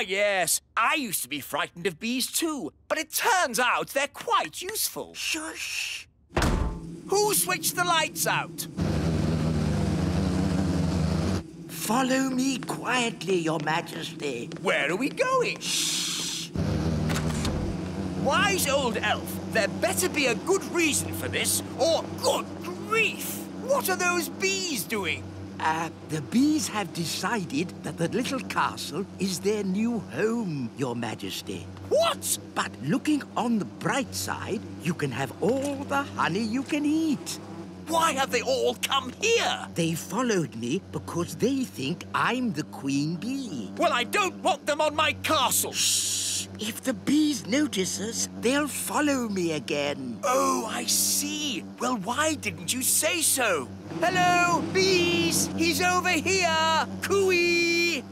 Ah, yes. I used to be frightened of bees too, but it turns out they're quite useful. Shush. Who switched the lights out? Follow me quietly, Your Majesty. Where are we going? Shh. Wise old elf, there better be a good reason for this, or good grief! What are those bees doing? Uh, the bees have decided that the little castle is their new home, Your Majesty. What? But looking on the bright side, you can have all the honey you can eat. Why have they all come here? They followed me because they think I'm the queen bee. Well, I don't want them on my castle. Shh! If the bees notice us, they'll follow me again. Oh, I see. Well, why didn't you say so? Hello, bees! He's over here! Cooey!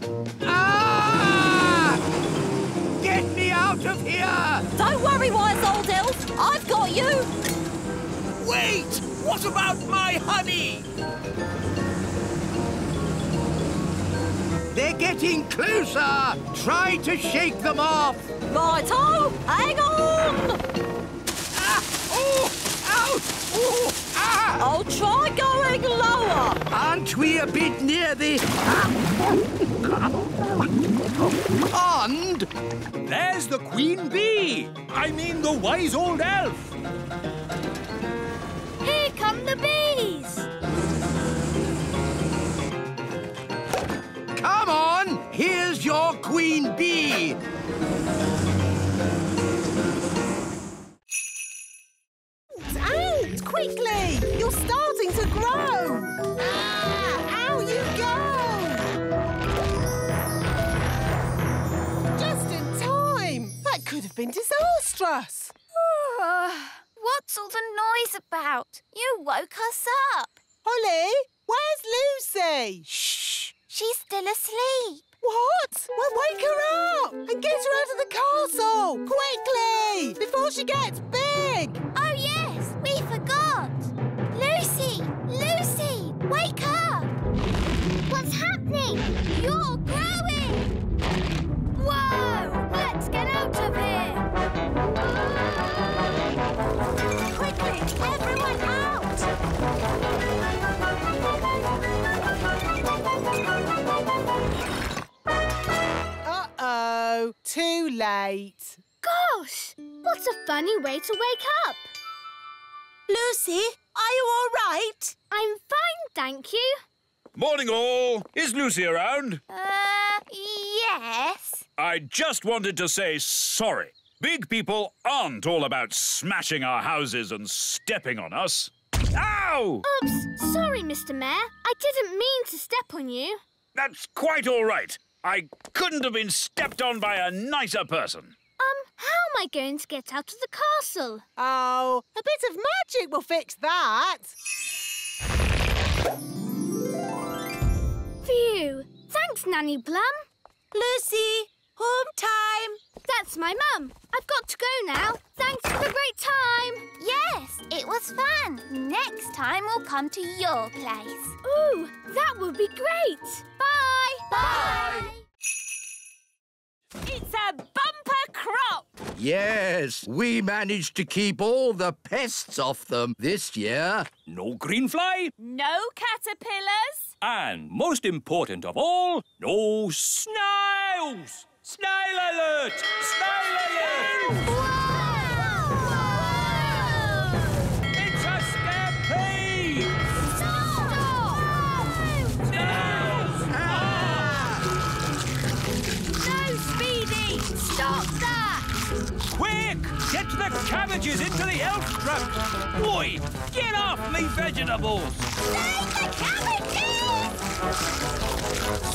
Ah! Get me out of here! Don't worry, wise old elf. I've got you. Wait! What about my honey? They're getting closer! Try to shake them off! Righto, hang on. Ah! Oh! Oh! Ah! I'll try going lower. Aren't we a bit near the... pond? There's the queen bee! I mean the wise old elf! Here come the bees! Come on! Here's your queen bee! Out! Quickly! You're starting to grow! Ah! Out you go! Just in time! That could have been disastrous! What's all the noise about? You woke us up. Holly, where's Lucy? Shh! She's still asleep. What? Well, wake her up and get her out of the castle! Quickly! Before she gets big! Oh, yes, we forgot. Lucy! Lucy! Wake up! What's happening? You're growing! Whoa! Let's get out of here! Uh-oh, too late. Gosh! What a funny way to wake up! Lucy, are you all right? I'm fine, thank you. Morning, all. Is Lucy around? Uh, yes. I just wanted to say sorry. Big people aren't all about smashing our houses and stepping on us. Ow! Oops, sorry, Mr. Mayor. I didn't mean to step on you. That's quite all right. I couldn't have been stepped on by a nicer person. Um, how am I going to get out of the castle? Oh, a bit of magic will fix that. Phew. Thanks, Nanny Plum. Lucy, home time. That's my mum. I've got to go now. Thanks for the great time. Yes, it was fun. Next time we'll come to your place. Ooh, that would be great. Bye. Bye. It's a bumper crop. Yes, we managed to keep all the pests off them this year. No green fly, No caterpillars. and most important of all, no snails! Snail alert! Snail alert! It's a stampede! Snails! No, Speedy. Stop that. Quick! Get the cabbages into the elf trap! Boy, get off me vegetables!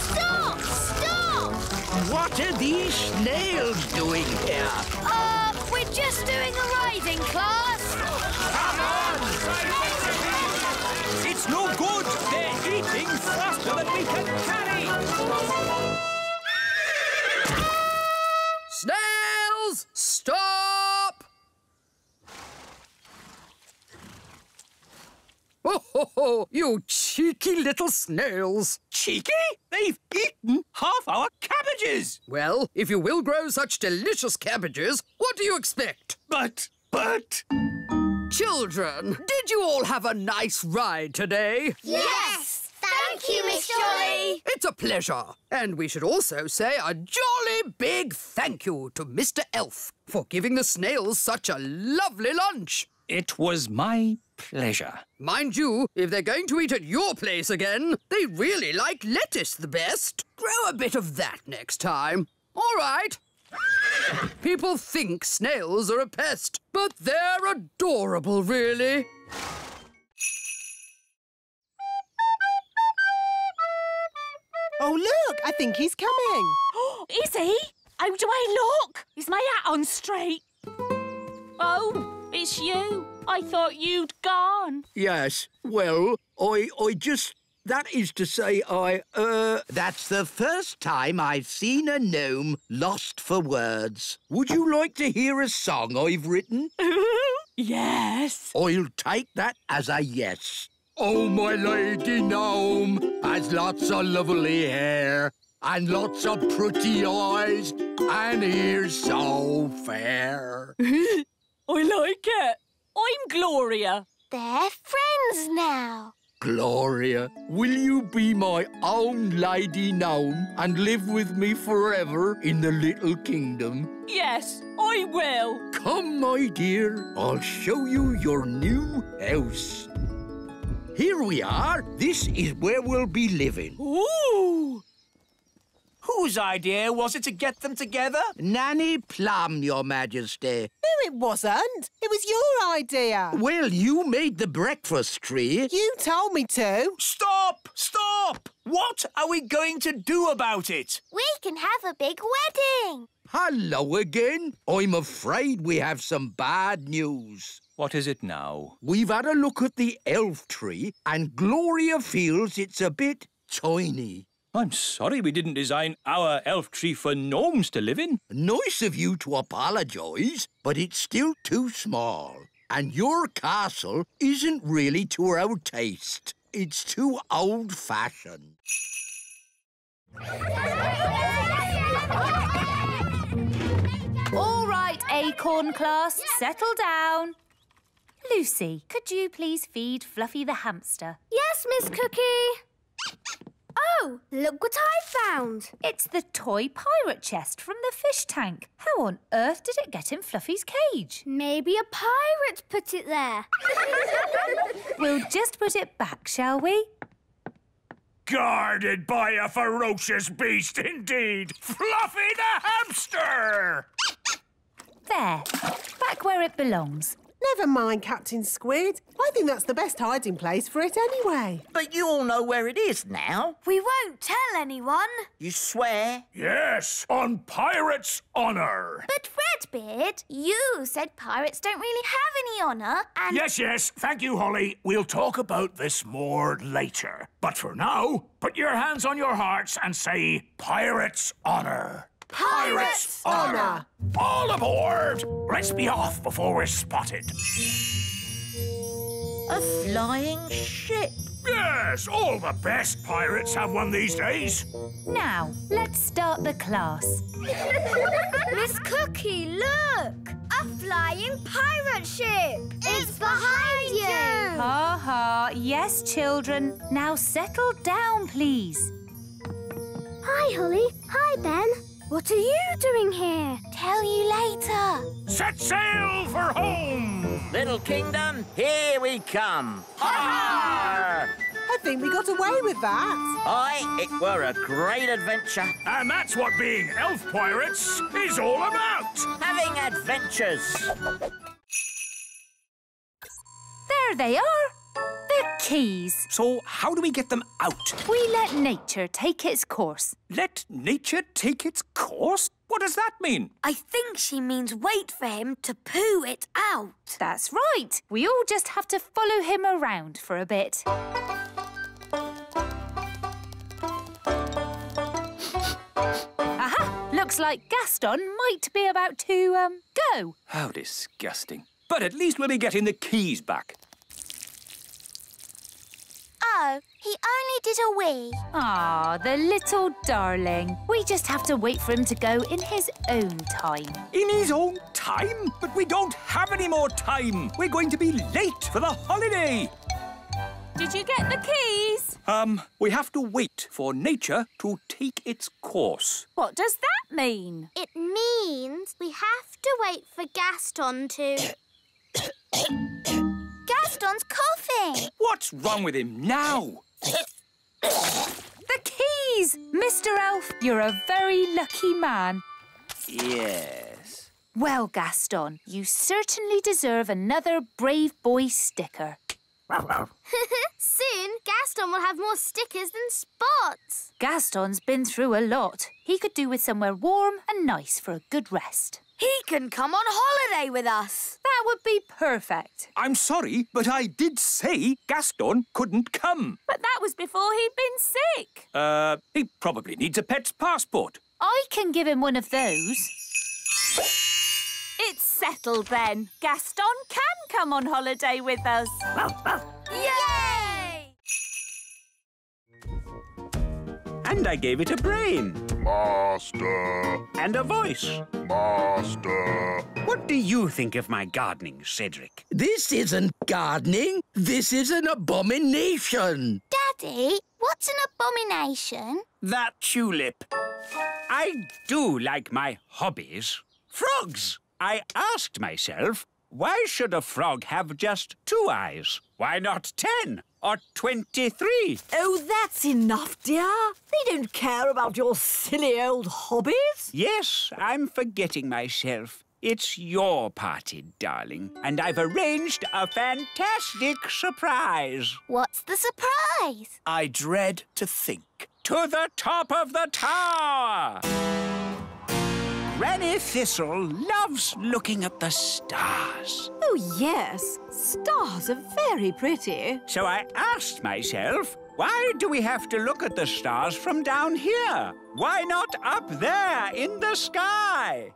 Stop! Stop! What are these snails doing here? Uh, we're just doing a riding class. Come on! It's no good! They're eating faster than we can carry! Oh, ho, ho, you cheeky little snails. Cheeky? They've eaten half our cabbages! Well, if you will grow such delicious cabbages, what do you expect? But, but... Children, did you all have a nice ride today? Yes! Thank you, Miss Jolly! It's a pleasure. And we should also say a jolly big thank you to Mr. Elf for giving the snails such a lovely lunch. It was my pleasure. Mind you, if they're going to eat at your place again, they really like lettuce the best. Grow a bit of that next time. All right. People think snails are a pest, but they're adorable, really. Oh, look, I think he's coming. Is he? How do I look? Is my hat on straight? Oh, it's you. I thought you'd gone. Yes, well, I, I just... That is to say, I, uh... That's the first time I've seen a gnome lost for words. Would you like to hear a song I've written? yes. I'll take that as a yes. Oh, my lady gnome has lots of lovely hair and lots of pretty eyes and ears so fair. I like it. I'm Gloria. They're friends now. Gloria, will you be my own lady gnome and live with me forever in the little kingdom? Yes, I will. Come, my dear, I'll show you your new house. Here we are. This is where we'll be living. Ooh. Whose idea was it to get them together? Nanny Plum, your majesty. No, it wasn't. It was your idea. Well, you made the breakfast tree. You told me to. Stop! Stop! What are we going to do about it? We can have a big wedding. Hello again. I'm afraid we have some bad news. What is it now? We've had a look at the elf tree, and Gloria feels it's a bit tiny. I'm sorry we didn't design our elf tree for gnomes to live in. Nice of you to apologise, but it's still too small. And your castle isn't really to our taste. It's too old-fashioned. All right, Acorn class, settle down. Lucy, could you please feed Fluffy the hamster? Yes, Miss Cookie. Oh, look what I found. It's the toy pirate chest from the fish tank. How on earth did it get in Fluffy's cage? Maybe a pirate put it there. We'll just put it back, shall we? Guarded by a ferocious beast indeed! Fluffy the hamster! There, back where it belongs. Never mind, Captain Squid. I think that's the best hiding place for it anyway. But you all know where it is now. We won't tell anyone. You swear? Yes, on pirate's honor. But Redbeard, you said pirates don't really have any honour and... Yes, yes, thank you, Holly. We'll talk about this more later. But for now, put your hands on your hearts and say pirate's honor. Pirate's honour. All aboard! Let's be off before we're spotted. A flying ship. Yes, all the best pirates have one these days. Now, let's start the class. Miss Cookie, look! A flying pirate ship! It's behind you! Ha ha. Yes, children. Now settle down, please. Hi, Holly. Hi, Ben. What are you doing here? Tell you later. Set sail for home! Little kingdom, here we come. Ha! I think we got away with that. Aye, it were a great adventure. And that's what being elf pirates is all about! Having adventures. There they are. The keys. So, how do we get them out? We let nature take its course. Let nature take its course? What does that mean? I think she means wait for him to poo it out. That's right. We all just have to follow him around for a bit. Aha! Looks like Gaston might be about to, um, go. How disgusting. But at least we'll be getting the keys back. Oh, He only did a wee. Ah, the little darling. We just have to wait for him to go in his own time. In his own time? But we don't have any more time. We're going to be late for the holiday. Did you get the keys? Um, we have to wait for nature to take its course. What does that mean? It means we have to wait for Gaston to... Gaston's coughing. What's wrong with him now? The keys! Mr Elf, you're a very lucky man. Yes. Well, Gaston, you certainly deserve another Brave Boy sticker. Soon, Gaston will have more stickers than spots. Gaston's been through a lot. He could do with somewhere warm and nice for a good rest. He can come on holiday with us. That would be perfect. I'm sorry, but I did say Gaston couldn't come. But that was before he'd been sick. Uh, he probably needs a pet's passport. I can give him one of those. It's settled then. Gaston can come on holiday with us. Yay! And I gave it a brain. Master. And a voice. Master. What do you think of my gardening, Cedric? This isn't gardening. This is an abomination. Daddy, what's an abomination? That tulip. I do like my hobbies. Frogs. I asked myself, why should a frog have just two eyes? Why not ten or twenty-three? Oh, that's enough, dear. They don't care about your silly old hobbies. Yes, I'm forgetting myself. It's your party, darling, and I've arranged a fantastic surprise. What's the surprise? I dread to think. To the top of the tower! Granny Thistle loves looking at the stars. Oh, yes. Stars are very pretty. So I asked myself, why do we have to look at the stars from down here? Why not up there in the sky?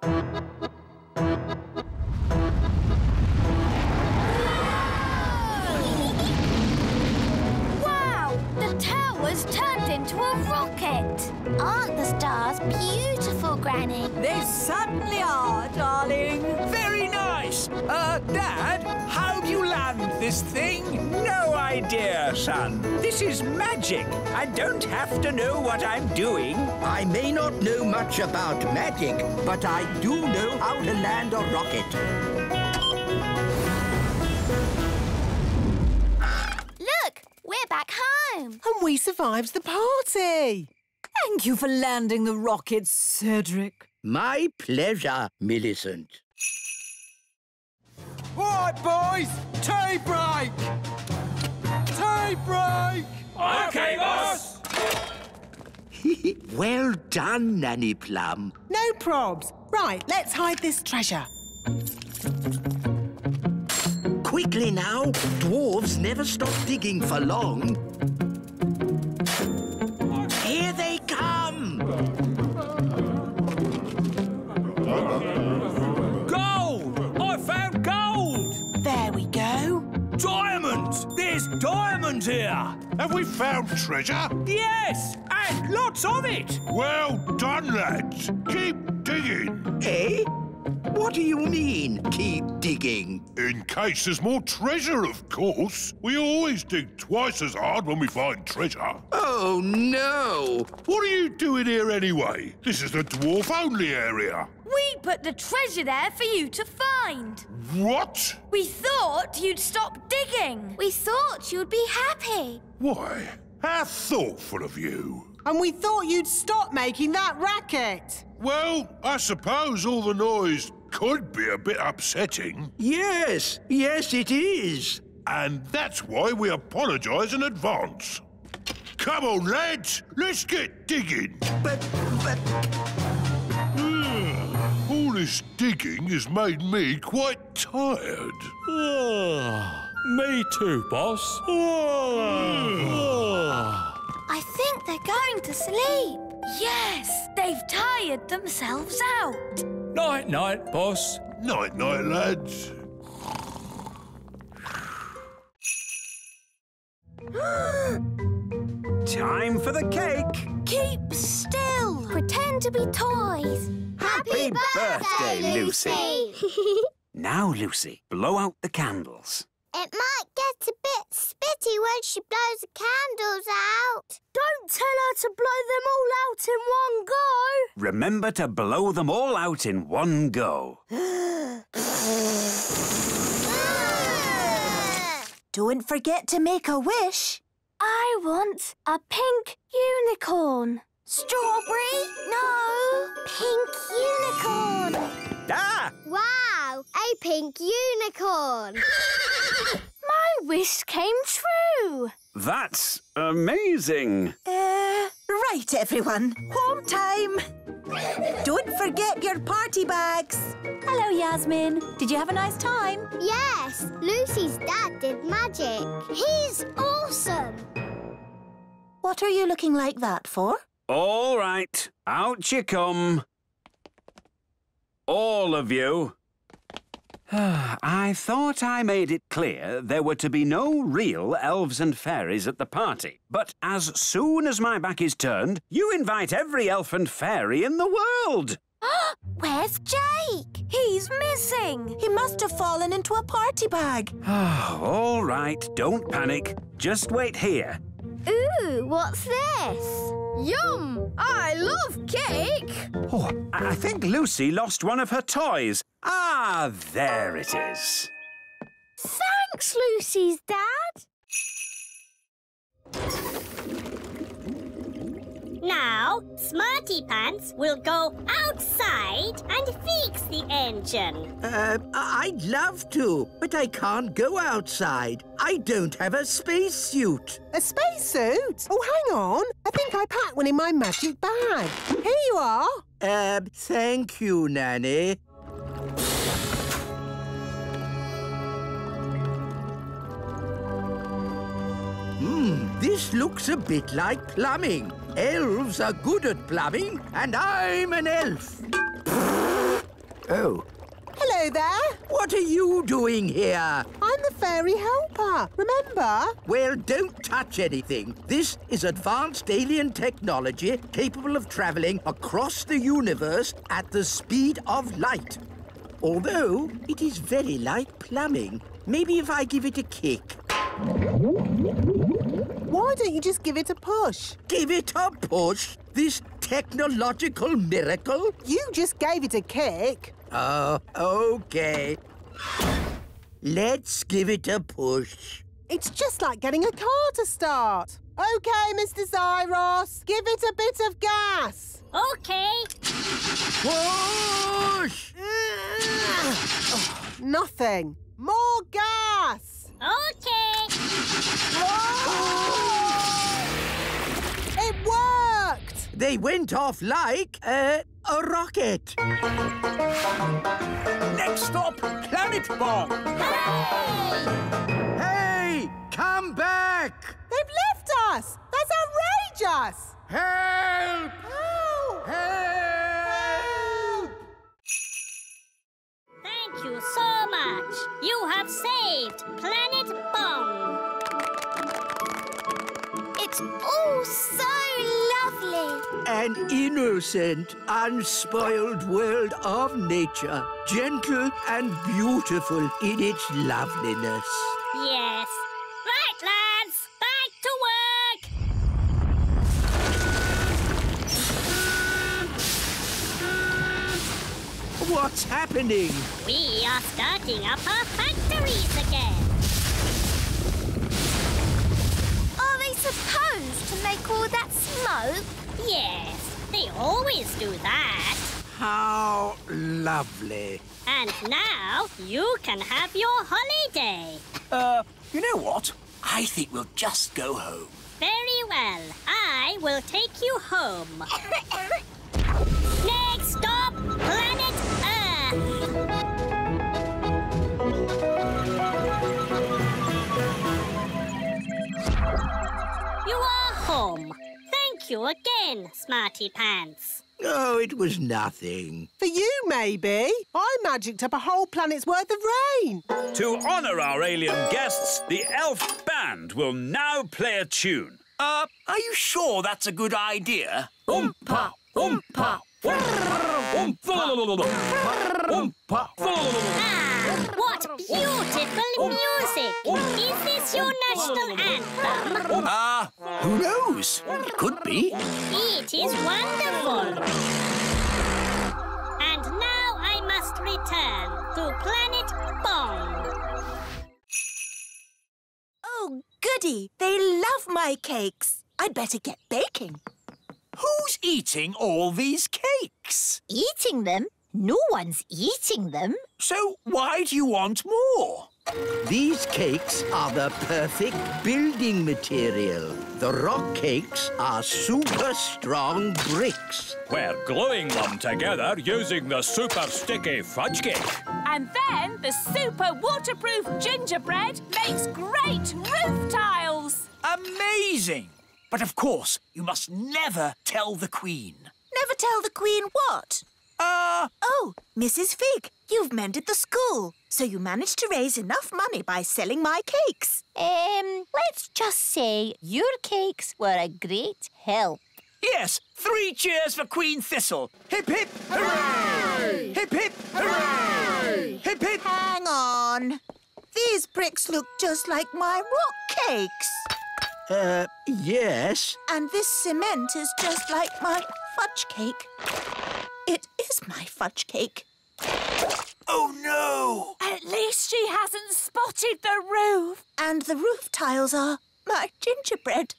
Wow! The tower's turned into a rocket. Aren't the stars beautiful, Granny? They certainly are, darling. Very nice. Uh, Dad, how do you land this thing? No idea, son. This is magic. I don't have to know what I'm doing. I may not know much about magic, but I do know how to land a rocket. We're back home. And we survived the party. Thank you for landing the rocket, Cedric. My pleasure, Millicent. All right, boys. Tea break. Tea break. OK, boss. well done, Nanny Plum. No probs. Right, let's hide this treasure. Quickly now. Dwarves never stop digging for long. Here they come! Gold! I found gold! There we go. Diamonds! There's diamonds here! Have we found treasure? Yes! And lots of it! Well done, lads. Keep digging. Eh? What do you mean, keep digging? In case there's more treasure, of course. We always dig twice as hard when we find treasure. Oh, no! What are you doing here anyway? This is the dwarf-only area. We put the treasure there for you to find. What? We thought you'd stop digging. We thought you'd be happy. Why? How thoughtful of you. And we thought you'd stop making that racket. Well, I suppose all the noise could be a bit upsetting. Yes, yes, it is. And that's why we apologise in advance. Come on, lads, let's get digging. But, but, hmm, All this digging has made me quite tired. Ah, me too, boss. Ah. I think they're going to sleep. Yes, they've tired themselves out. Night, night, boss. Night, night, lads. Time for the cake. Keep still. Pretend to be toys. Happy birthday, Lucy. Now, Lucy, blow out the candles. It might get a bit spitty when she blows the candles out. Don't tell her to blow them all out in one go. Remember to blow them all out in one go. Don't forget to make a wish. I want a pink unicorn. Strawberry? No. Pink unicorn. Ah! Wow, a pink unicorn. My wish came true. That's amazing. Uh, right, everyone. Home time. Don't forget your party bags. Hello, Yasmin. Did you have a nice time? Yes, Lucy's dad did magic. He's awesome. What are you looking like that for? All right, out you come. All of you. I thought I made it clear there were to be no real elves and fairies at the party. But as soon as my back is turned, you invite every elf and fairy in the world. Where's Jake? He's missing. He must have fallen into a party bag. All right, don't panic. Just wait here. Ooh, what's this? Yum! I love cake. Oh, I think Lucy lost one of her toys. Ah, there it is. Thanks, Lucy's dad. Now, Smarty Pants will go outside and fix the engine. Uh, I- I'd love to, but I can't go outside. I don't have a spacesuit. A spacesuit? Oh, hang on. I think I packed one in my magic bag. Here you are. Uh, thank you, Nanny. Hmm, this looks a bit like plumbing. Elves are good at plumbing, and I'm an elf. oh, Hello there. what are you doing here? I'm the fairy helper. Remember? Well, don't touch anything. This is advanced alien technology capable of traveling across the universe at the speed of light. Although it is very like plumbing. Maybe if I give it a kick. Why don't you just give it a push? Give it a push? This technological miracle? You just gave it a kick. Oh, okay. Let's give it a push. It's just like getting a car to start. OK, Mr. Zyros, give it a bit of gas. Okay. Push! Nothing. More gas. Okay. It worked. They went off like uh, a rocket. Next stop, Planet Bong. Hey! Hey, come back! They've left us. That's outrageous. Help! Help! Help! Thank you so much. You have saved Planet Bong. It's all so lovely. An innocent, unspoiled world of nature, gentle and beautiful in its loveliness. Yes. What's happening? We are starting up our factories again. Are they supposed to make all that smoke? Yes, they always do that. How lovely. And now you can have your holiday. Uh, you know what? I think we'll just go home. Very well. I will take you home. Thank you again, Smarty Pants. Oh, it was nothing. For you, maybe. I magicked up a whole planet's worth of rain. To honour our alien guests, the elf band will now play a tune. Uh, are you sure that's a good idea? Oompa, oompa, oompa, Ah, what beautiful music! Is this your national anthem? Ah, who knows? It could be. It is wonderful. And now I must return to Planet Bong. Oh, goody. They love my cakes. I'd better get baking. Who's eating all these cakes? Eating them? No one's eating them. So why do you want more? These cakes are the perfect building material. The rock cakes are super strong bricks. We're gluing them together using the super sticky fudge cake. And then the super waterproof gingerbread makes great roof tiles. Amazing! But of course, you must never tell the Queen. Never tell the Queen what? Uh... Oh, Mrs. Fig, you've mended the school, so you managed to raise enough money by selling my cakes. Um, let's just say your cakes were a great help. Yes, three cheers for Queen Thistle. Hip hip hooray! Hip hip hooray! Hip hip. Hang on. These bricks look just like my rock cakes. Uh, yes. And this cement is just like my fudge cake. It is my fudge cake. Oh, no! At least she hasn't spotted the roof. And the roof tiles are my gingerbread.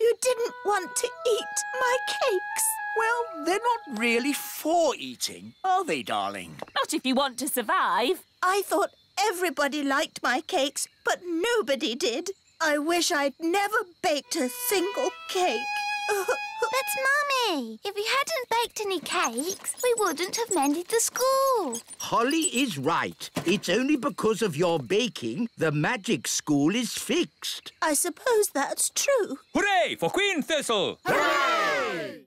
You didn't want to eat my cakes. Well, they're not really for eating, are they, darling? Not if you want to survive. I thought everybody liked my cakes, but nobody did. I wish I'd never baked a single cake. But, Mummy, if we hadn't baked any cakes, we wouldn't have mended the school. Holly is right. It's only because of your baking the magic school is fixed. I suppose that's true. Hooray for Queen Thistle! Hooray!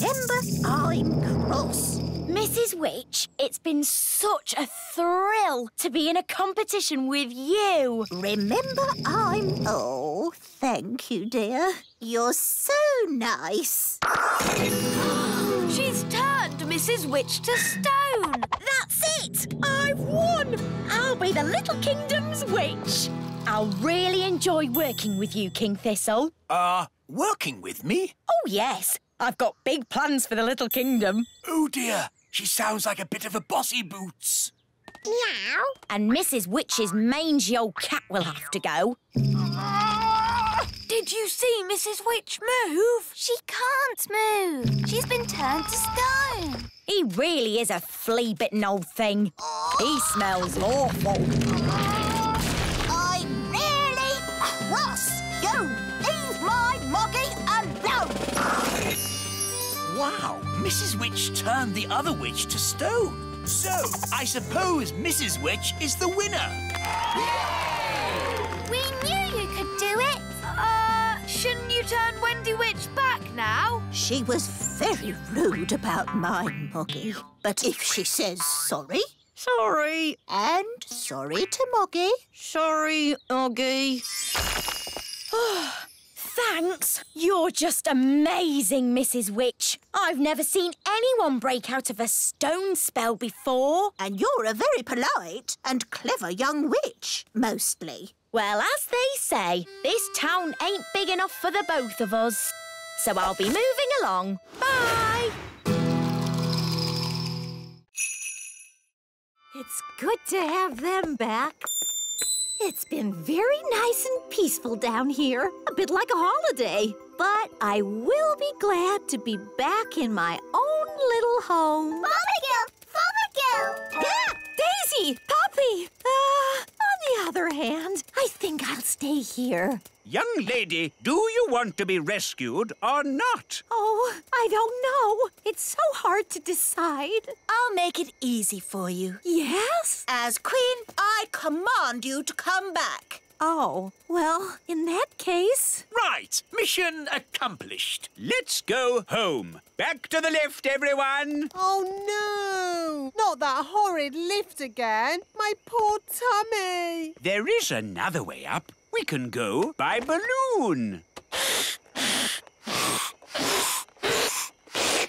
Remember, I'm cross. Mrs. Witch, it's been such a thrill to be in a competition with you. Remember, I'm. Oh, thank you, dear. You're so nice. She's turned Mrs. Witch to stone. That's it! I've won! I'll be the Little Kingdom's witch. I'll really enjoy working with you, King Thistle. Uh, working with me? Oh, yes. I've got big plans for the Little Kingdom. Oh, dear. She sounds like a bit of a bossy boots. Meow. And Mrs. Witch's mangy old cat will have to go. Did you see Mrs. Witch move? She can't move. She's been turned to stone. He really is a flea-bitten old thing. He smells awful. Wow, Mrs. Witch turned the other witch to stone. So, I suppose Mrs. Witch is the winner. We knew you could do it. Uh, shouldn't you turn Wendy Witch back now? She was very rude about my Moggy. But if she says sorry... Sorry. And sorry to Moggy. Sorry, Oggy. Thanks. You're just amazing, Mrs. Witch. I've never seen anyone break out of a stone spell before. And you're a very polite and clever young witch, mostly. Well, as they say, this town ain't big enough for the both of us. So I'll be moving along. Bye! It's good to have them back. It's been very nice and peaceful down here, a bit like a holiday. But I will be glad to be back in my own little home. Fothergill! Fothergill! Yeah, Daisy! Poppy! Uh, on the other hand, I think I'll stay here. Young lady, do you want to be rescued or not? Oh, I don't know. It's so hard to decide. I'll make it easy for you. Yes? As Queen, I command you to come back. Oh, well, in that case... Right, mission accomplished. Let's go home. Back to the lift, everyone. Oh, no! Not that horrid lift again. My poor tummy. There is another way up. We can go by balloon.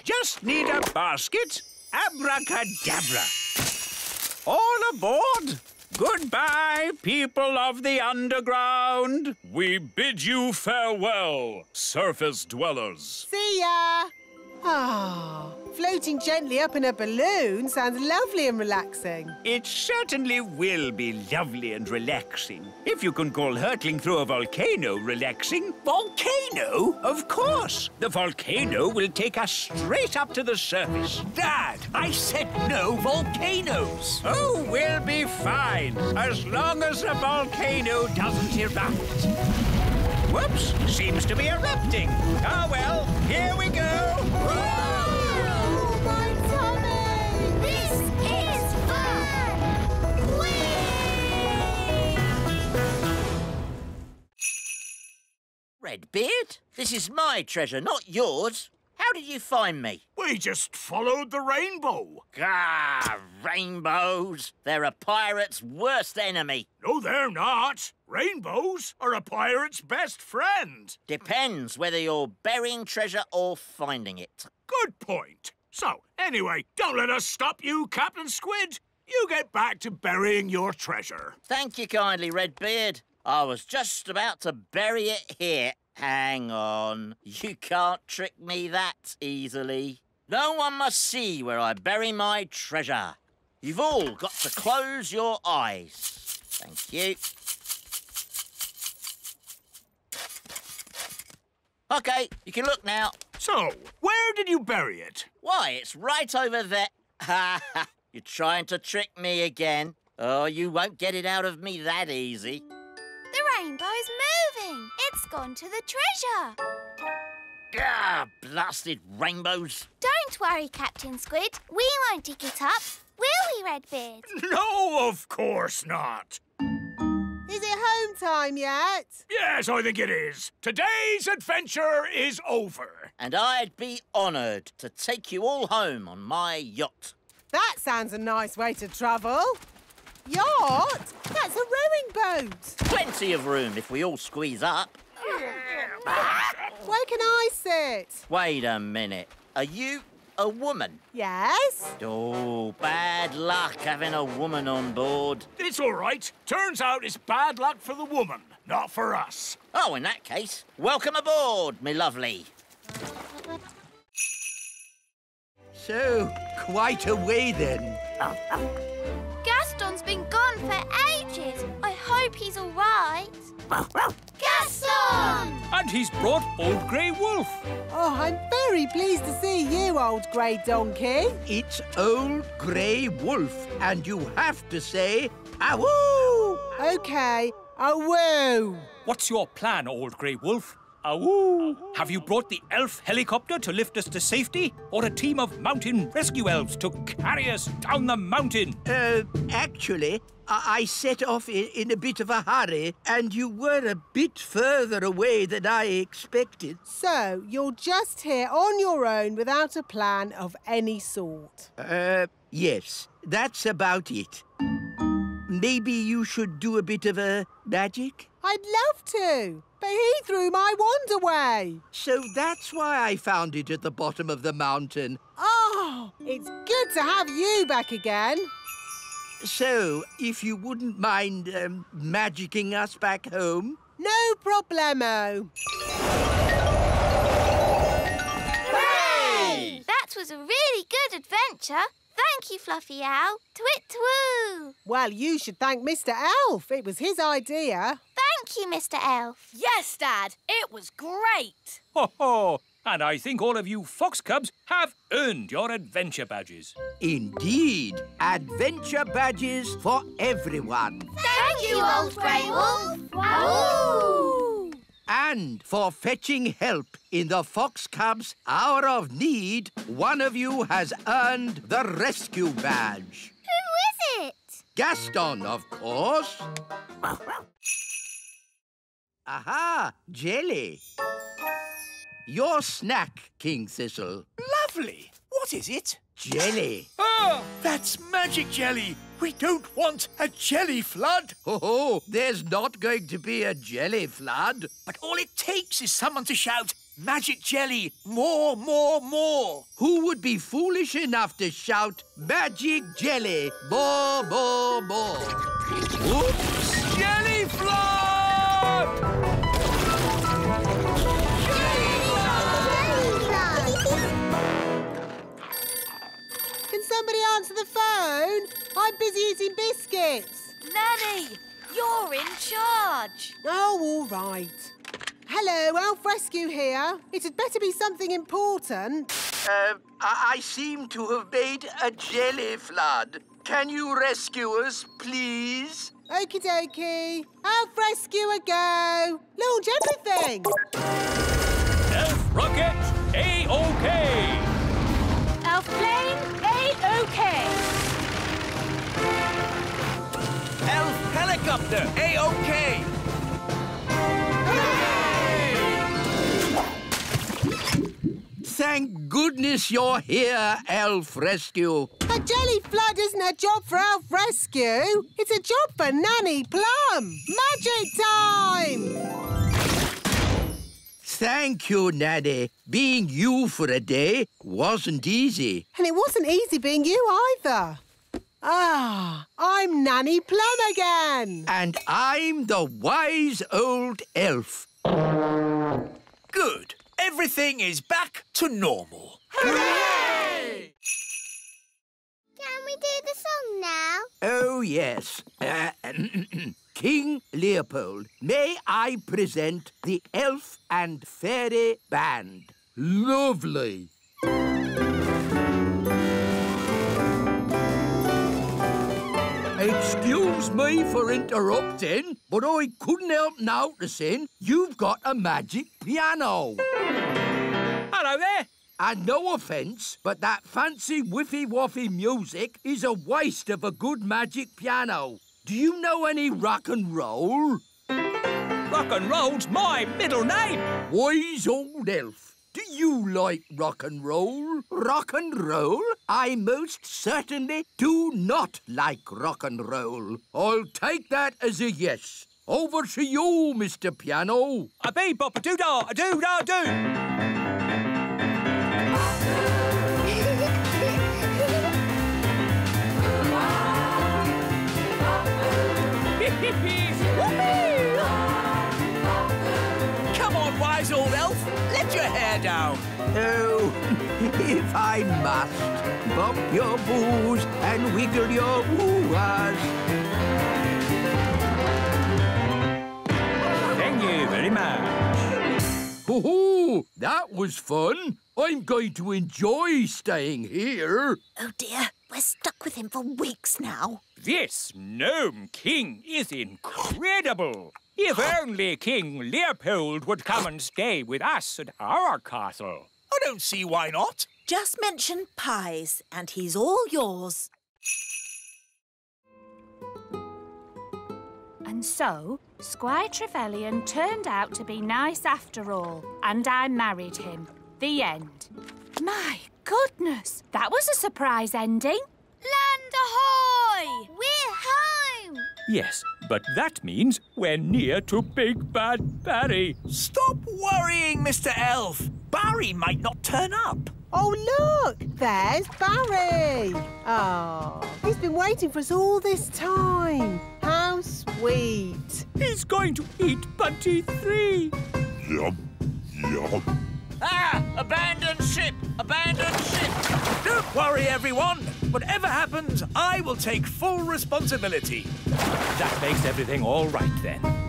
Just need a basket. Abracadabra. All aboard. Goodbye, people of the underground. We bid you farewell, surface dwellers. See ya! Ah, floating gently up in a balloon sounds lovely and relaxing. It certainly will be lovely and relaxing. If you can call hurtling through a volcano relaxing. Volcano? Of course. The volcano will take us straight up to the surface. Dad, I said no volcanoes. Oh, we'll be fine, as long as the volcano doesn't erupt. Whoops, seems to be erupting. Ah, well, here we go. Oh, Redbeard, this is my treasure, not yours. How did you find me? We just followed the rainbow. Ah, rainbows. They're a pirate's worst enemy. No, they're not. Rainbows are a pirate's best friend. Depends whether you're burying treasure or finding it. Good point. So, anyway, don't let us stop you, Captain Squid. You get back to burying your treasure. Thank you kindly, Redbeard. I was just about to bury it here. Hang on. You can't trick me that easily. No one must see where I bury my treasure. You've all got to close your eyes. Thank you. OK, you can look now. So, where did you bury it? Why, it's right over there. Ha ha! You're trying to trick me again. Oh, you won't get it out of me that easy. The rainbow's moving. It's gone to the treasure. Ah, blasted rainbows. Don't worry, Captain Squid. We won't dig it up. Will we, Redbeard? No, of course not. Is it home time yet? Yes, I think it is. Today's adventure is over. And I'd be honoured to take you all home on my yacht. That sounds a nice way to travel. Yacht? That's a rowing boat. Plenty of room if we all squeeze up. Where can I sit? Wait a minute. Are you a woman? Yes. Oh, bad luck having a woman on board. It's all right. Turns out it's bad luck for the woman, not for us. Oh, in that case, welcome aboard, me lovely. So, quite a way then. Gaston's been gone for ages. I hope he's all right. Gaston! And he's brought Old Grey Wolf. Oh, I'm very pleased to see you, old grey donkey. It's Old Grey Wolf, and you have to say, awoo! OK, awoo. What's your plan, Old Grey Wolf? Awoo! Have you brought the elf helicopter to lift us to safety? Or a team of mountain rescue elves to carry us down the mountain? Uh, actually, I, I set off in, in a bit of a hurry, and you were a bit further away than I expected. So, you're just here on your own without a plan of any sort? Uh, yes, that's about it. Maybe you should do a bit of a magic? I'd love to, but he threw my wand away. So that's why I found it at the bottom of the mountain. Oh, it's good to have you back again. So, if you wouldn't mind um, magicking us back home? No problemo. Hooray! That was a really good adventure. Thank you, Fluffy Owl. Twit twoo. Well, you should thank Mr. Elf. It was his idea. Thank you, Mr. Elf. Yes, Dad. It was great. Ho ho! And I think all of you fox cubs have earned your adventure badges. Indeed, adventure badges for everyone. Thank you, Old Grey Wolf. Wow! And for fetching help in the Fox Cub's hour of need, one of you has earned the rescue badge. Who is it? Gaston, of course. Aha, jelly. Your snack, King Thistle. Lovely. What is it? Jelly. Ah, that's magic jelly. We don't want a jelly flood. Oh, ho, there's not going to be a jelly flood. But all it takes is someone to shout, Magic jelly, more, more, more. Who would be foolish enough to shout, Magic jelly, more, more, more? Oops! Jelly flood! Somebody answer the phone? I'm busy eating biscuits. Nanny, you're in charge. Oh, all right. Hello, Elf Rescue here. It had better be something important. Uh, I, I seem to have made a jelly flood. Can you rescue us, please? Okie dokie. Elf Rescue a go. Launch everything. Elf rocket, A-OK. Elf helicopter, A-OK. Thank goodness you're here, Elf Rescue. A jelly flood isn't a job for Elf Rescue. It's a job for Nanny Plum. Magic time! Thank you, Nanny. Being you for a day wasn't easy. And it wasn't easy being you either. Ah, I'm Nanny Plum again. And I'm the wise old elf. Good. Everything is back to normal. Hooray! Can we do the song now? Oh, yes. Uh, King Leopold, may I present the Elf and Fairy Band? Lovely. Excuse me for interrupting, but I couldn't help noticing you've got a magic piano. Hello there. And no offence, but that fancy whiffy-waffy music is a waste of a good magic piano. Do you know any rock and roll? Rock and roll's my middle name. Wise old elf. Do you like rock and roll? Rock and roll? I most certainly do not like rock and roll. I'll take that as a yes. Over to you, Mr. Piano. A bee bop a doo da a doo da doo. Come on, wise old elf. Let your hair down. Oh, if I must, bump your boos and wiggle your woo-ahs. Thank you very much. Hoo-hoo! That was fun. I'm going to enjoy staying here. Oh dear, we're stuck with him for weeks now. This Gnome King is incredible. If only King Leopold would come and stay with us at our castle. I don't see why not. Just mention pies, and he's all yours. And so, Squire Trevelyan turned out to be nice after all, and I married him. The end. My goodness, that was a surprise ending. Land ahoy! We're home! Yes, but that means we're near to Big Bad Barry. Stop worrying, Mr. Elf. Barry might not turn up. Oh, look! There's Barry! Oh, he's been waiting for us all this time. How sweet. He's going to eat Bunty 3. Yum, yum. Ah! Abandoned ship! Abandoned ship! Don't worry, everyone. Whatever happens, I will take full responsibility. That makes everything all right then.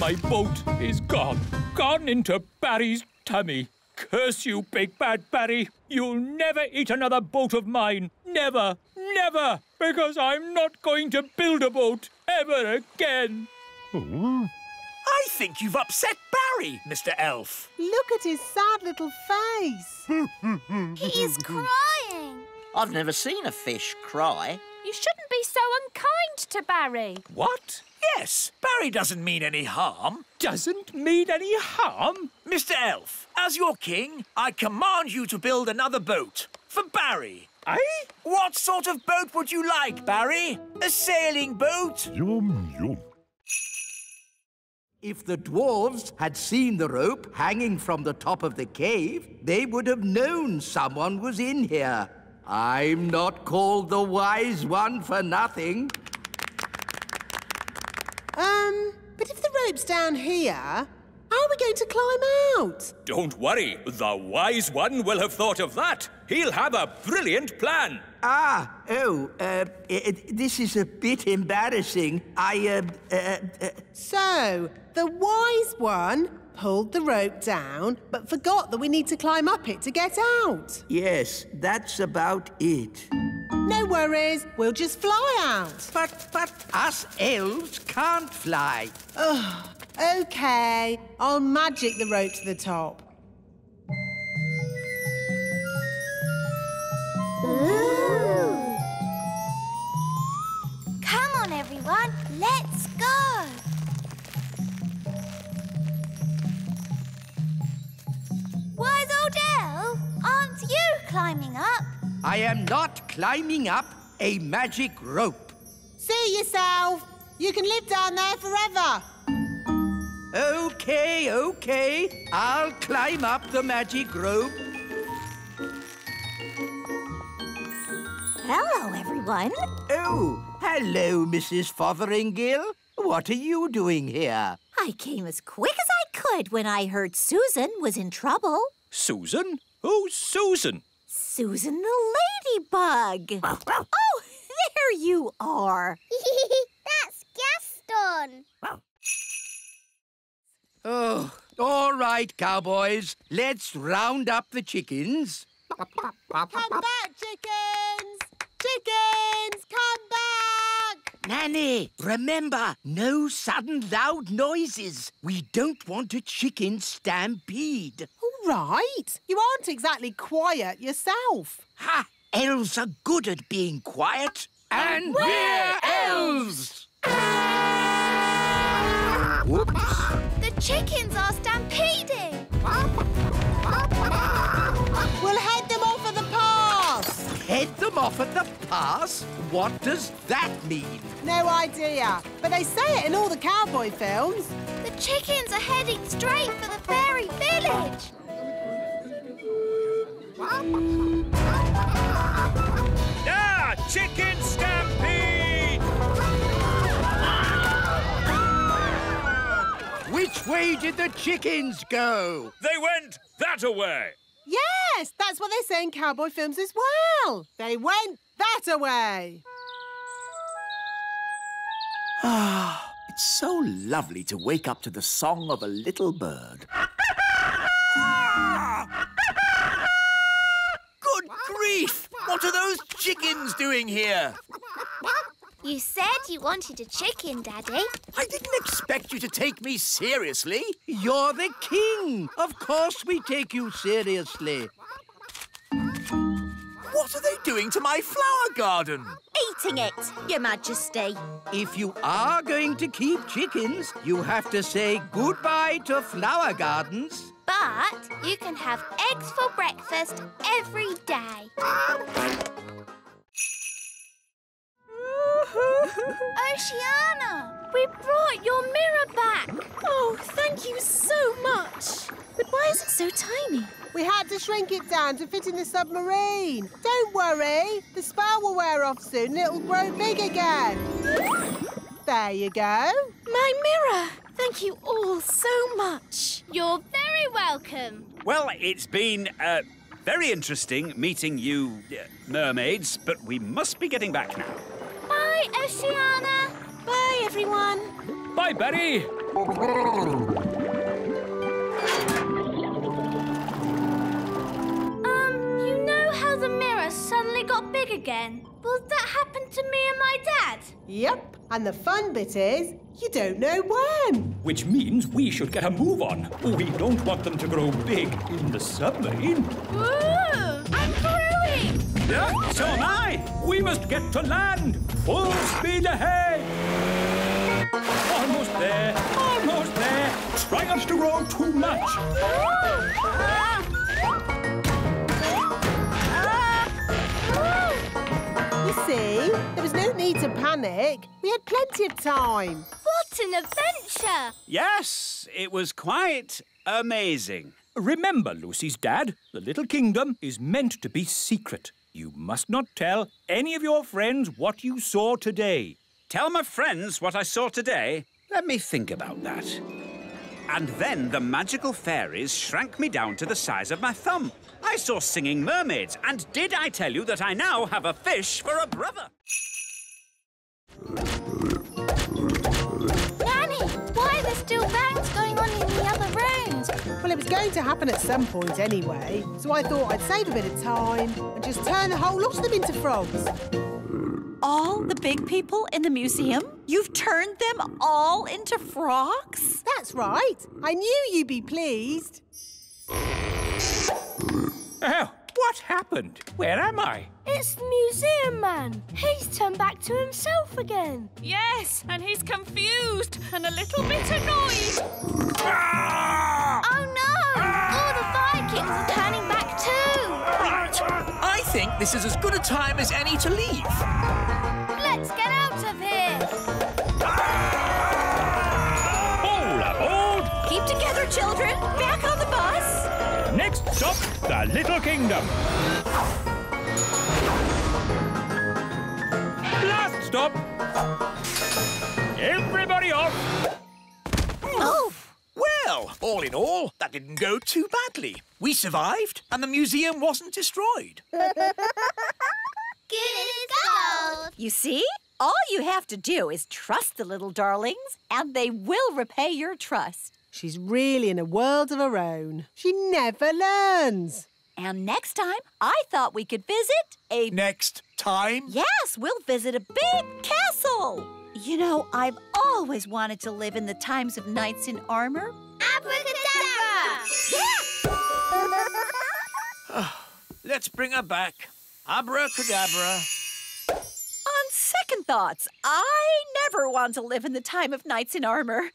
My boat is gone. Gone into Barry's tummy. Curse you, Big Bad Barry. You'll never eat another boat of mine. Never, never. Because I'm not going to build a boat ever again. Hmm. I think you've upset Barry, Mr. Elf. Look at his sad little face. He is crying. I've never seen a fish cry. You shouldn't be so unkind to Barry. What? Yes, Barry doesn't mean any harm. Doesn't mean any harm? Mr. Elf, as your king, I command you to build another boat for Barry. Aye? What sort of boat would you like, Barry? A sailing boat? Yum, yum. If the dwarves had seen the rope hanging from the top of the cave, they would have known someone was in here. I'm not called the Wise One for nothing. Um, but if the rope's down here, how are we going to climb out? Don't worry, the wise one will have thought of that. He'll have a brilliant plan. Ah, oh, uh, i- i- this is a bit embarrassing. I, uh, uh, uh, So, the wise one pulled the rope down, but forgot that we need to climb up it to get out. yes, that's about it. No worries, we'll just fly out. But, but us elves can't fly. Ugh, okay, I'll magic the rope to the top. Ooh. Come on, everyone. Let's Wise old elf, aren't you climbing up? I am not climbing up a magic rope. See yourself. You can live down there forever. Okay, okay. I'll climb up the magic rope. Hello, everyone. Oh, hello, Mrs. Fotheringill. What are you doing here? I came as quick as I could when I heard Susan was in trouble. Susan? Who's Susan? Susan the ladybug. oh, there you are. That's Gaston. Oh, all right, cowboys. Let's round up the chickens. Come back, chickens! Chickens, come back! Nanny, remember, no sudden loud noises. We don't want a chicken stampede. All right. You aren't exactly quiet yourself. Ha! Elves are good at being quiet. And we're elves! Whoops. The chickens are Head them off at the pass? What does that mean? No idea, but they say it in all the cowboy films. The chickens are heading straight for the fairy village. Ah, chicken stampede! Which way did the chickens go? They went that away. Yes, that's what they say in cowboy films as well. They went that away. Ah, it's so lovely to wake up to the song of a little bird. Good grief! What are those chickens doing here? You said you wanted a chicken, Daddy. I didn't expect you to take me seriously. You're the king. Of course we take you seriously. What are they doing to my flower garden? Eating it, Your Majesty. If you are going to keep chickens, you have to say goodbye to flower gardens. But you can have eggs for breakfast every day. Ah. Oceana, we brought your mirror back. Oh, thank you so much. But why is it so tiny? We had to shrink it down to fit in the submarine. Don't worry, the spell will wear off soon and it'll grow big again. There you go. My mirror. Thank you all so much. You're very welcome. Well, it's been uh, very interesting meeting you, uh, mermaids, but we must be getting back now. Bye, Oceana. Bye, everyone. Bye, Betty. Um, you know how the mirror suddenly got big again? Will that happen to me and my dad? Yep, and the fun bit is you don't know when. Which means we should get a move on. We don't want them to grow big in the submarine. Ooh, I'm growing! Yeah, so am I. We must get to land. Full speed ahead. Almost there. Almost there. Try not to roll too much. You see, there was no need to panic. We had plenty of time. What an adventure! Yes, it was quite amazing. Remember, Lucy's dad, the little kingdom is meant to be secret. You must not tell any of your friends what you saw today. Tell my friends what I saw today? Let me think about that. And then the magical fairies shrank me down to the size of my thumb. I saw singing mermaids, and did I tell you that I now have a fish for a brother? Nanny, why are there still bangs going on in the other rooms? Well, it was going to happen at some point anyway, so I thought I'd save a bit of time and just turn the whole lot of them into frogs. All the big people in the museum? You've turned them all into frogs? That's right. I knew you'd be pleased. Oh, what happened? Where am I? It's the museum man. He's turned back to himself again. Yes, and he's confused and a little bit annoyed. Ah! Oh no! Ah! All the Vikings are turning back too. Right. I think this is as good a time as any to leave. Let's get out Next stop, the Little Kingdom. Last stop. Everybody off. Oh! Well, all in all, that didn't go too badly. We survived, and the museum wasn't destroyed. Good as gold. You see? All you have to do is trust the little darlings, and they will repay your trust. She's really in a world of her own. She never learns. And next time, I thought we could visit a... Next time? Yes, we'll visit a big castle. You know, I've always wanted to live in the times of knights in armor. Abracadabra! Let's bring her back. Abracadabra. On second thoughts, I never want to live in the time of knights in armor.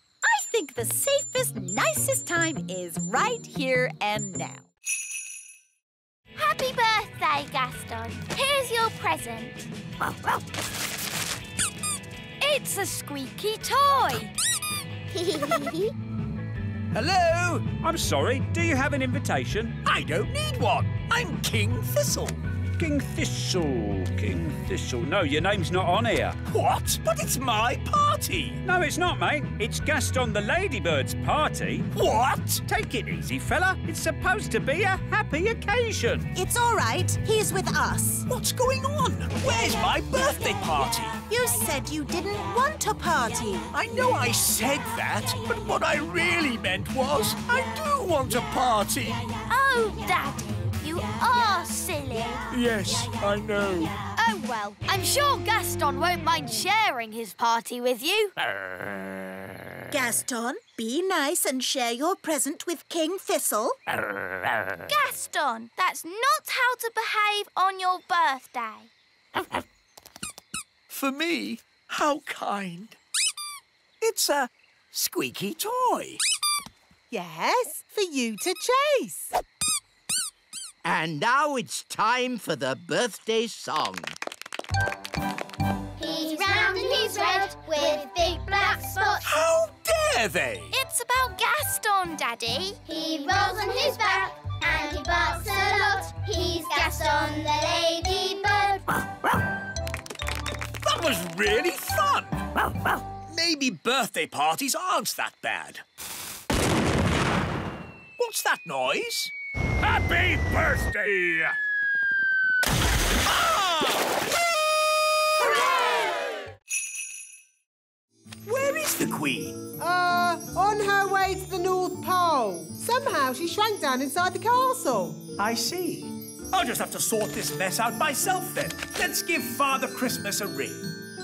I think the safest, nicest time is right here and now. Happy birthday, Gaston. Here's your present. It's a squeaky toy. Hello? I'm sorry, do you have an invitation? I don't need one. I'm King Thistle. King Thistle, King Thistle. No, your name's not on here. What? But it's my party. No, it's not, mate. It's Gaston the Ladybird's party. What? Take it easy, fella. It's supposed to be a happy occasion. It's all right. He's with us. What's going on? Where's my birthday party? You said you didn't want a party. I know I said that, but what I really meant was I do want a party. Oh, Daddy, you are. Yes, I know. Oh, well, I'm sure Gaston won't mind sharing his party with you. Gaston, be nice and share your present with King Thistle. Gaston, that's not how to behave on your birthday. For me? How kind. It's a squeaky toy. Yes, for you to chase. And now it's time for the birthday song. He's round and he's red with big black spots. How dare they? It's about Gaston, Daddy. He rolls on his back and he barks a lot. He's Gaston the ladybird. That was really fun. Maybe birthday parties aren't that bad. What's that noise? Happy birthday! Where is the Queen? Uh, on her way to the North Pole. Somehow she shrank down inside the castle. I see. I'll just have to sort this mess out myself then. Let's give Father Christmas a ring.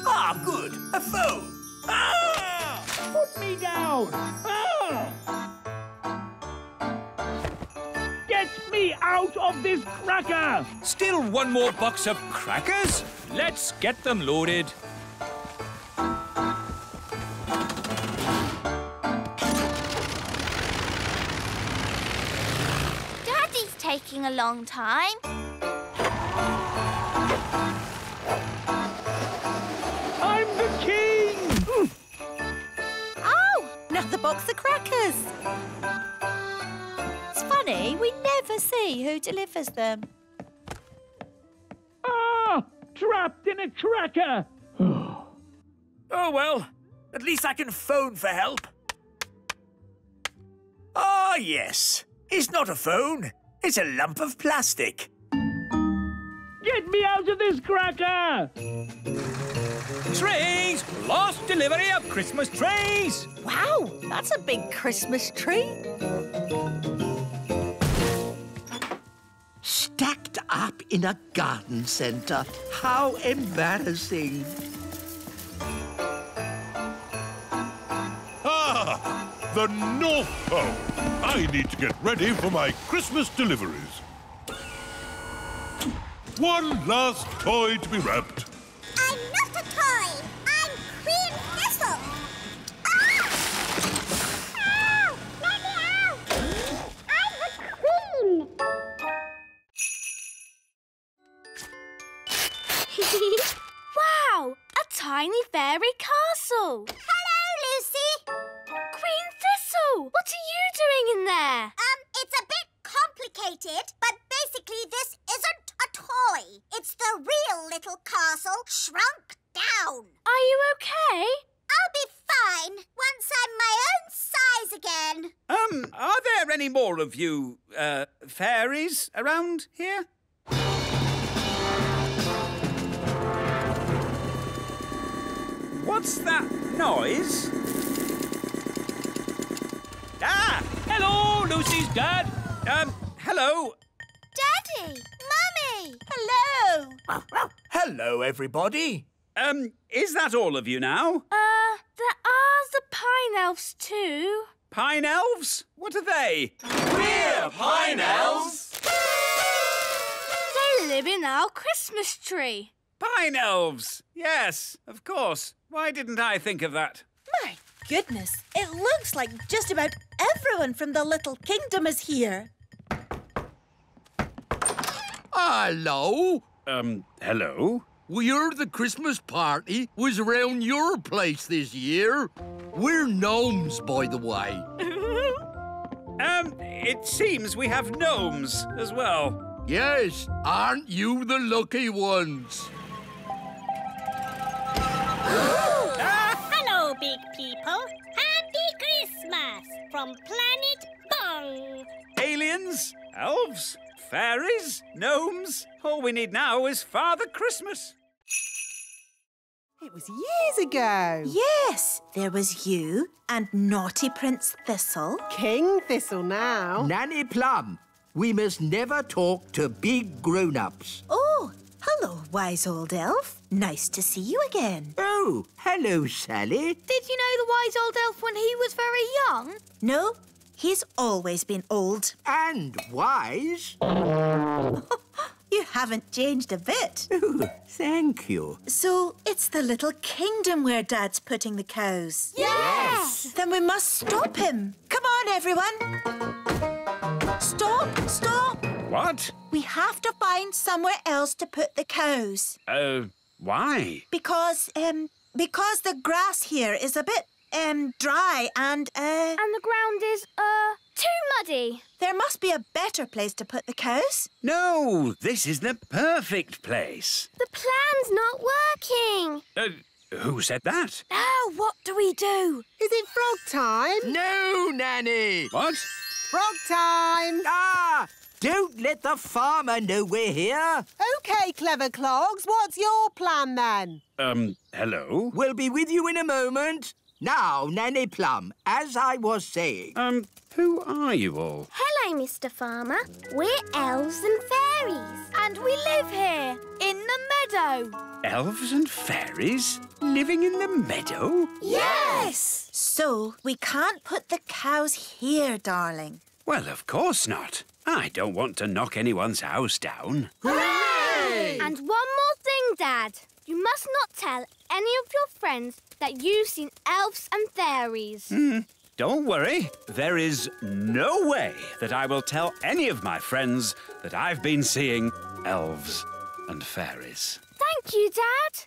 Ah, good. A phone. Ah! Put me down. Ah! Me me out of this cracker! Still one more box of crackers? Let's get them loaded. Daddy's taking a long time. I'm the king! Oh, another box of crackers. It's funny, we never see who delivers them. Ah! Trapped in a cracker! Oh, well, at least I can phone for help. Ah, yes. It's not a phone. It's a lump of plastic. Get me out of this cracker! Trees! Last delivery of Christmas trees! Wow, that's a big Christmas tree. Up in a garden centre. How embarrassing. Ah, the North Pole. I need to get ready for my Christmas deliveries. One last toy to be wrapped. Everybody. Um, is that all of you now? Uh, there are the pine elves too. Pine elves? What are they? We're Pine Elves! They live in our Christmas tree. Pine elves! Yes, of course. Why didn't I think of that? My goodness, it looks like just about everyone from the Little Kingdom is here. Hello. Um, hello? We heard the Christmas party was around your place this year. We're gnomes, by the way. Um, it seems we have gnomes as well. Yes, aren't you the lucky ones? Hello, big people. Happy Christmas from Planet Bong. Aliens, elves, fairies, gnomes. All we need now is Father Christmas. It was years ago. Yes, there was you and naughty Prince Thistle. King Thistle now. Nanny Plum, we must never talk to big grown-ups. Oh, hello, wise old elf. Nice to see you again. Oh, hello, Sally. Did you know the wise old elf when he was very young? No, he's always been old. And wise. You haven't changed a bit. Oh, thank you. So it's the little kingdom where Dad's putting the cows. Yes! Then we must stop him. Come on, everyone. Stop, stop. What? We have to find somewhere else to put the cows. Uh, why? Because, um, because the grass here is a bit, um, dry and, uh... And the ground is, uh, too muddy. There must be a better place to put the cows. No, this is the perfect place. The plan's not working. Uh, who said that? Now what do we do? Is it frog time? No, Nanny. What? Frog time! Ah! Don't let the farmer know we're here. OK, clever clogs, what's your plan then? Um, hello? We'll be with you in a moment. Now, Nanny Plum, as I was saying. Um, who are you all? Hello, Mr. Farmer. We're elves and fairies. And we live here, in the meadow. Elves and fairies living in the meadow? Yes! So we can't put the cows here, darling. Well, of course not. I don't want to knock anyone's house down. And one more thing, Dad. You must not tell any of your friends that you've seen elves and fairies. Hmm. Don't worry. There is no way that I will tell any of my friends that I've been seeing elves and fairies. Thank you, Dad.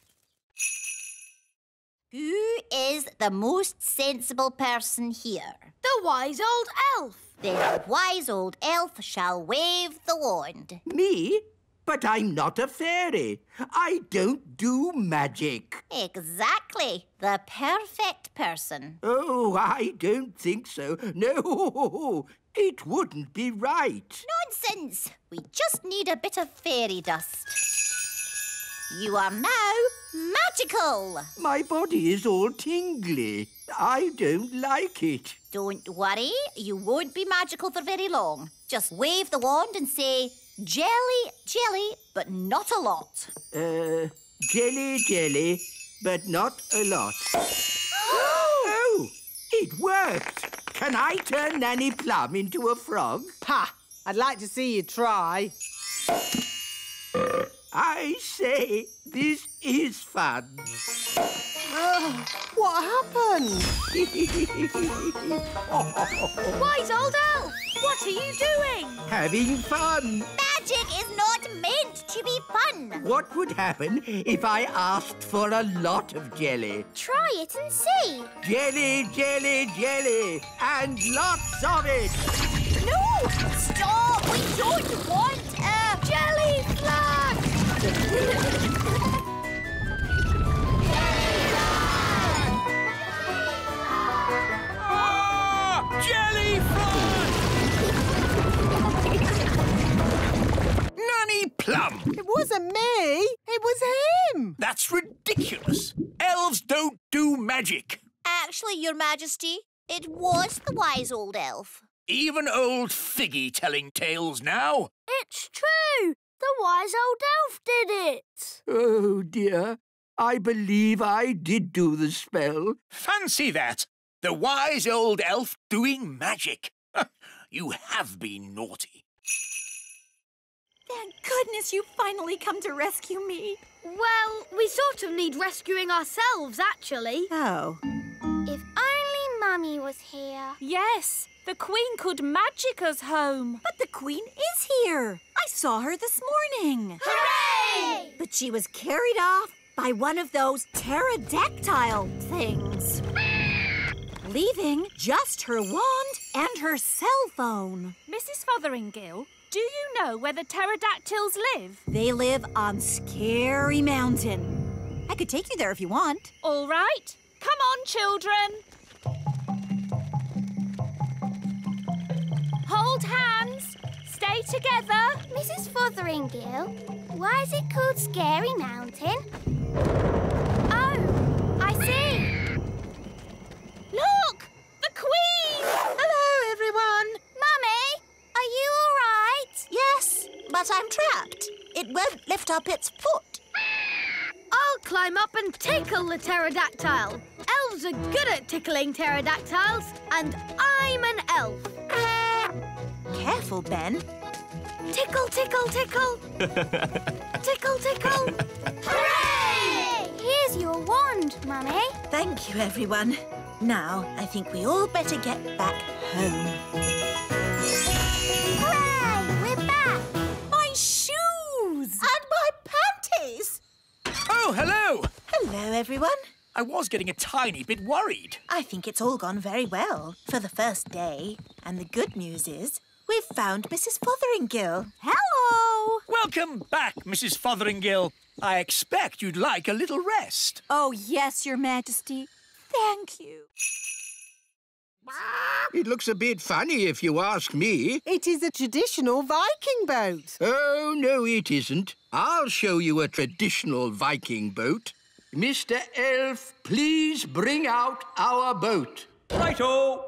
Who is the most sensible person here? The wise old elf. The wise old elf shall wave the wand. Me? But I'm not a fairy. I don't do magic. Exactly. The perfect person. Oh, I don't think so. No, it wouldn't be right. Nonsense. We just need a bit of fairy dust. You are now magical. My body is all tingly. I don't like it. Don't worry, you won't be magical for very long. Just wave the wand and say, jelly, jelly, but not a lot. Uh, jelly, jelly, but not a lot. oh, it worked. Can I turn Nanny Plum into a frog? Ha! I'd like to see you try. I say, this is fun. Oh, what happened? Wise old elf, what are you doing? Having fun. Magic is not meant to be fun. What would happen if I asked for a lot of jelly? Try it and see. Jelly, jelly, jelly, and lots of it. No! Stop! We don't magic. Actually, Your Majesty, it was the wise old elf. Even old Figgy telling tales now. It's true. The wise old elf did it. Oh, dear. I believe I did do the spell. Fancy that. The wise old elf doing magic. you have been naughty. Thank goodness you finally come to rescue me. Well, we sort of need rescuing ourselves, actually. Oh. If only Mummy was here. Yes, the Queen could magic us home. But the Queen is here. I saw her this morning. Hooray! But she was carried off by one of those pterodactyl things. Leaving just her wand and her cell phone. Mrs. Fotheringill, do you know where the pterodactyls live? They live on Scary Mountain. I could take you there if you want. All right. Come on, children. Hold hands. Stay together. Mrs. Fotheringill, why is it called Scary Mountain? Oh, I see. Look! The Queen! Hello, everyone. Are you all right? Yes, but I'm trapped. It won't lift up its foot. I'll climb up and tickle the pterodactyl. Elves are good at tickling pterodactyls, and I'm an elf. Careful, Ben. Tickle, tickle, tickle. tickle, tickle. Hooray! Here's your wand, Mummy. Thank you, everyone. Now, I think we all better get back home. Hello! Hello, everyone. I was getting a tiny bit worried. I think it's all gone very well for the first day. And the good news is we've found Mrs. Fotheringill. Hello! Welcome back, Mrs. Fotheringill. I expect you'd like a little rest. Oh, yes, Your Majesty. Thank you. It looks a bit funny if you ask me. It is a traditional Viking boat. Oh, no, it isn't. I'll show you a traditional Viking boat. Mr. Elf, please bring out our boat. Righto!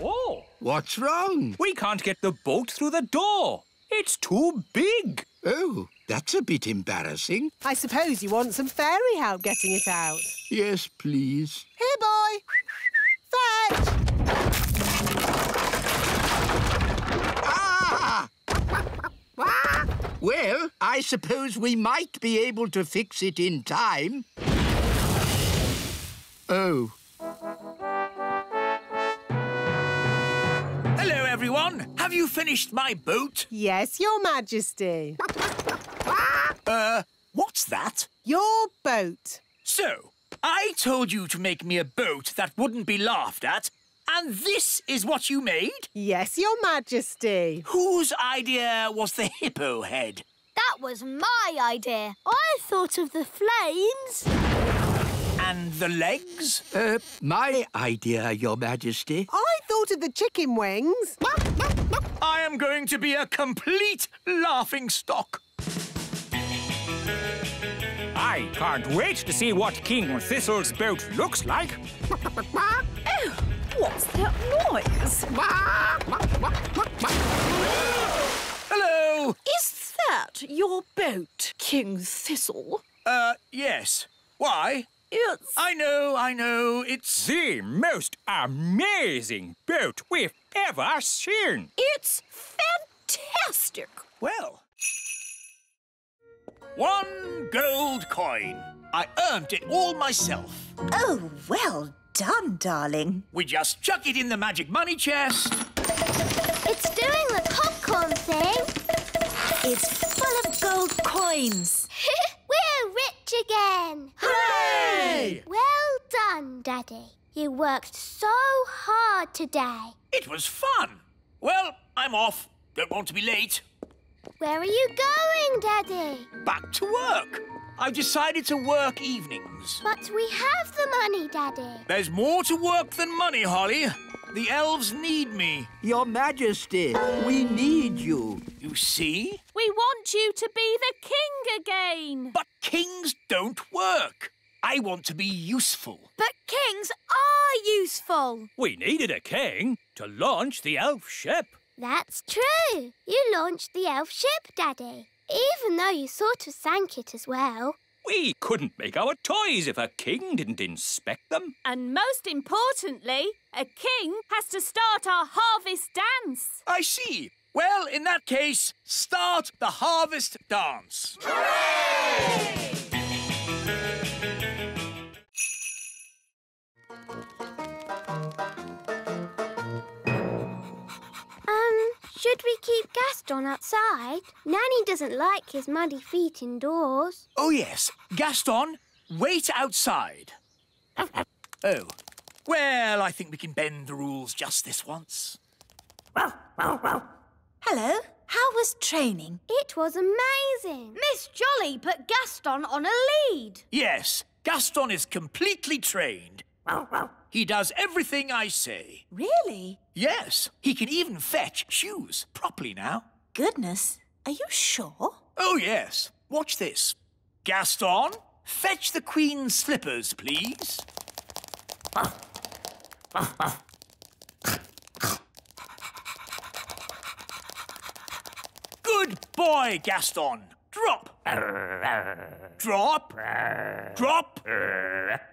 Oh, What's wrong? we can't get the boat through the door. It's too big. Oh, that's a bit embarrassing. I suppose you want some fairy help getting it out. Yes, please. Here, boy. Fetch! Ah! well, I suppose we might be able to fix it in time. Oh. Everyone. Have you finished my boat? Yes, Your Majesty. Uh, what's that? Your boat. So, I told you to make me a boat that wouldn't be laughed at, and this is what you made? Yes, Your Majesty. Whose idea was the hippo head? That was my idea. I thought of the flames. And the legs? Uh, my idea, Your Majesty. I thought of the chicken wings. I am going to be a complete laughing stock. I can't wait to see what King Thistle's boat looks like. Oh, what's that noise? Hello! Is that your boat, King Thistle? Uh, yes. Why? It's... I know, I know, it's... The most amazing boat we've ever seen. It's fantastic. Well... One gold coin. I earned it all myself. Oh, well done, darling. We just chuck it in the magic money chest. It's doing the popcorn thing. It's full of gold coins. Rich again. Hooray! Well done, Daddy. You worked so hard today. It was fun. Well, I'm off. Don't want to be late. Where are you going, Daddy? Back to work. I've decided to work evenings. But we have the money, Daddy. There's more to work than money, Holly. The elves need me. Your Majesty, we need you. You see? We want you to be the king again. But kings don't work. I want to be useful. But kings are useful. We needed a king to launch the elf ship. That's true. You launched the elf ship, Daddy. Even though you sort of sank it as well. We couldn't make our toys if a king didn't inspect them. And most importantly, a king has to start our harvest dance. I see. Well, in that case, start the harvest dance. Um, should we keep Gaston outside? Nanny doesn't like his muddy feet indoors. Oh, yes. Gaston, wait outside. Oh. Well, I think we can bend the rules just this once. Hello. How was training? It was amazing. Miss Jolly put Gaston on a lead. Yes, Gaston is completely trained. He does everything I say. Really? Yes, he can even fetch shoes properly now. Goodness. Are you sure? Oh, yes. Watch this. Gaston, fetch the Queen's slippers, please. Good boy, Gaston. Drop. Drop. Drop.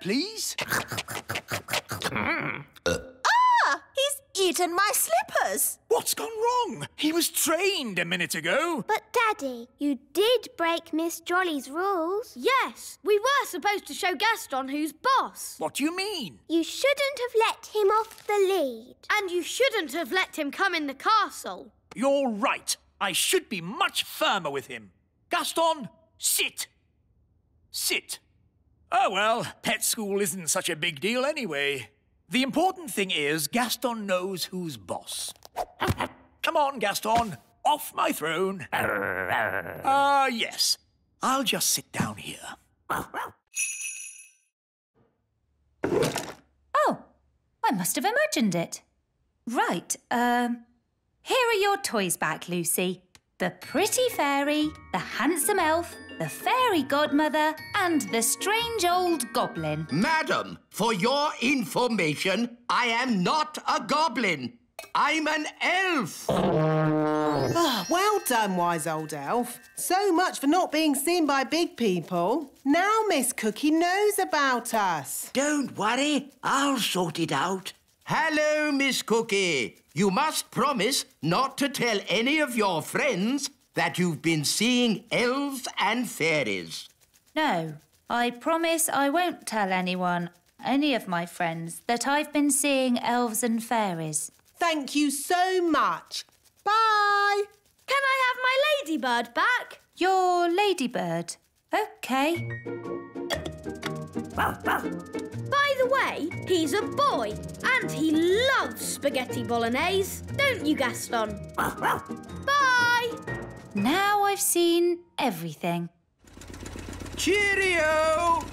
Please. Ah! He's eaten my slippers. What's gone wrong? He was trained a minute ago. But, Daddy, you did break Miss Jolly's rules. Yes, we were supposed to show Gaston who's boss. What do you mean? You shouldn't have let him off the lead. And you shouldn't have let him come in the castle. You're right. I should be much firmer with him. Gaston, sit. Sit. Oh, well, pet school isn't such a big deal anyway. The important thing is Gaston knows who's boss. Come on, Gaston. Off my throne. Ah, uh, yes. I'll just sit down here. Oh, I must have imagined it. Right, um, here are your toys back, Lucy. The pretty fairy, the handsome elf, the fairy godmother, and the strange old goblin. Madam, for your information, I am not a goblin. I'm an elf. Ah, well done, wise old elf. So much for not being seen by big people. Now Miss Cookie knows about us. Don't worry, I'll sort it out. Hello, Miss Cookie. You must promise not to tell any of your friends that you've been seeing elves and fairies. No, I promise I won't tell anyone, any of my friends, that I've been seeing elves and fairies. Thank you so much. Bye. Can I have my ladybird back? Your ladybird. OK. By the way, he's a boy and he loves spaghetti bolognese, don't you, Gaston? Bye! Now I've seen everything. Cheerio!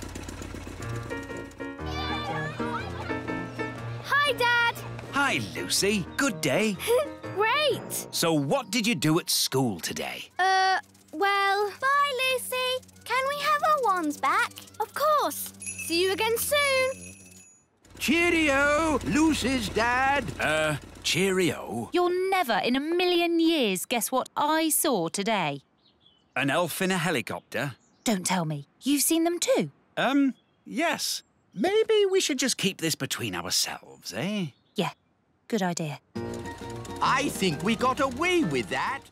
Hi, Dad! Hi, Lucy. Good day. Great! So what did you do at school today? Uh, well... Bye, Lucy. Can we have our wands back? Of course. See you again soon. Cheerio, Lucy's dad. Uh, cheerio. You'll never in a million years guess what I saw today. An elf in a helicopter? Don't tell me. You've seen them too? Um, yes. Maybe we should just keep this between ourselves, eh? Yeah, good idea. I think we got away with that.